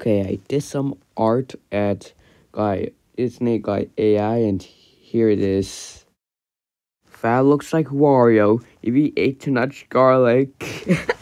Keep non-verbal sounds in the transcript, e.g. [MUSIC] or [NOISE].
Okay, I did some art at Guy Disney Guy AI, and here it is. That looks like Wario if he ate too much garlic. [LAUGHS]